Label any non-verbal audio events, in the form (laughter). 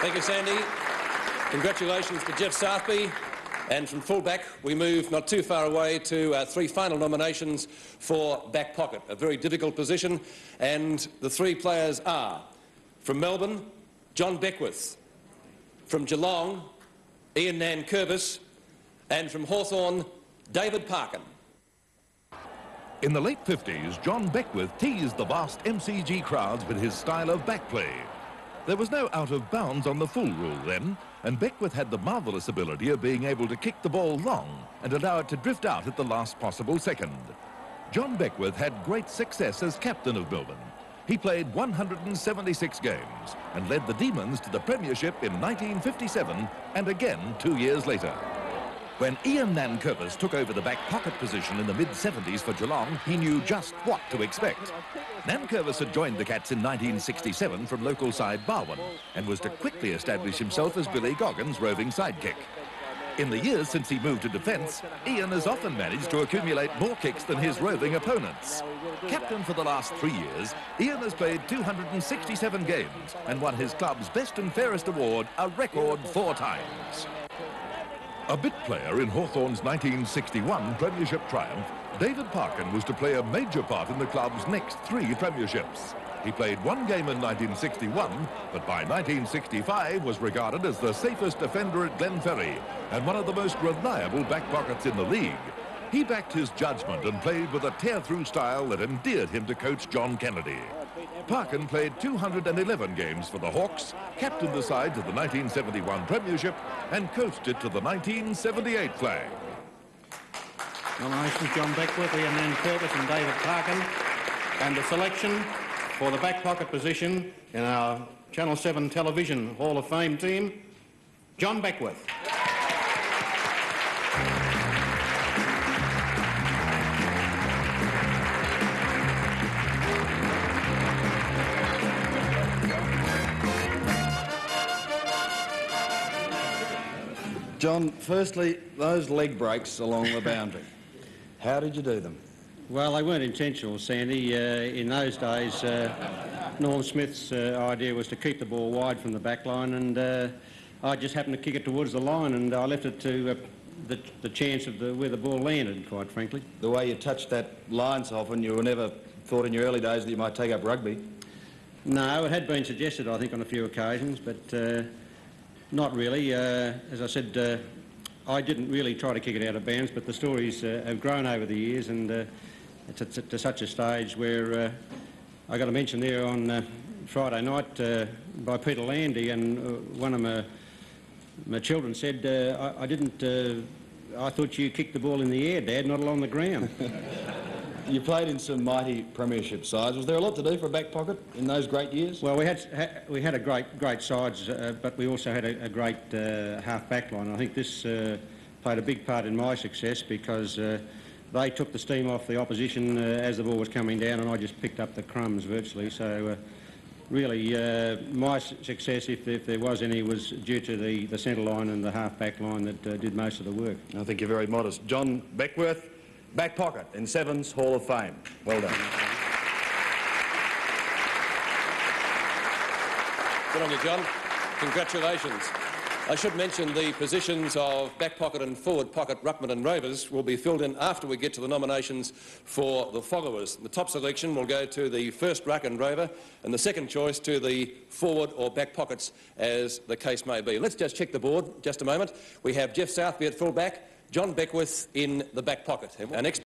Thank you, Sandy. Congratulations to Geoff Southby. And from fullback, we move not too far away to uh, three final nominations for back pocket, a very difficult position. And the three players are from Melbourne, John Beckwith, from Geelong, Ian Nankervis, and from Hawthorn, David Parkin. In the late 50s, John Beckwith teased the vast MCG crowds with his style of backplay. There was no out of bounds on the full rule then, and Beckwith had the marvellous ability of being able to kick the ball long and allow it to drift out at the last possible second. John Beckwith had great success as captain of Melbourne. He played 176 games and led the Demons to the Premiership in 1957 and again two years later. When Ian Nankervis took over the back pocket position in the mid-70s for Geelong, he knew just what to expect. Nankervis had joined the Cats in 1967 from local side Barwon and was to quickly establish himself as Billy Goggin's roving sidekick. In the years since he moved to defence, Ian has often managed to accumulate more kicks than his roving opponents. Captain for the last three years, Ian has played 267 games and won his club's best and fairest award a record four times. A bit player in Hawthorn's 1961 Premiership triumph, David Parkin was to play a major part in the club's next three premierships. He played one game in 1961, but by 1965 was regarded as the safest defender at Glenferrie and one of the most reliable back pockets in the league. He backed his judgment and played with a tear-through style that endeared him to coach John Kennedy. Parkin played 211 games for the Hawks, captained the side to the 1971 Premiership, and coached it to the 1978 flag. Nominations John Beckwith, Ian Nankervis and David Parkin. And the selection for the back pocket position in our Channel 7 Television Hall of Fame team, John Beckwith. John, firstly, those leg breaks along the boundary. How did you do them? Well, they weren't intentional, Sandy. Uh, in those days, uh, Norm Smith's uh, idea was to keep the ball wide from the back line, and uh, I just happened to kick it towards the line, and I left it to uh, the, the, chance of the, where the ball landed, quite frankly. The way you touched that line so often, you were never thought in your early days that you might take up rugby? No, it had been suggested, I think, on a few occasions, but uh, not really. Uh, as I said, uh, I didn't really try to kick it out of bounds, but the stories uh, have grown over the years, and uh, it's to, to, such a stage where uh, I got a mention there on uh, Friday night by Peter Landy, and one of my, my children said, I, I, didn't. I thought you kicked the ball in the air, Dad, not along the ground. (laughs) You played in some mighty premiership sides. Was there a lot to do for a back pocket in those great years? Well, we had ha, we had a great great sides, uh, but we also had a, a great uh, half back line. I think this uh, played a big part in my success because uh, they took the steam off the opposition uh, as the ball was coming down, and I just picked up the crumbs virtually. So. Uh, really, my success, if, if, there was any, was due to the, the centre line and the half-back line that did most of the work. I think you're very modest. John Beckwith, back pocket in Sevens Hall of Fame. Well done. Good on you, John. Congratulations. I should mention the positions of back pocket and forward pocket ruckman and rovers will be filled in after we get to the nominations for the followers. The top selection will go to the first ruck and rover and the second choice to the forward or back pockets as the case may be. Let's just check the board just a moment. We have Geoff Southby at full back, John Beckwith in the back pocket. Our next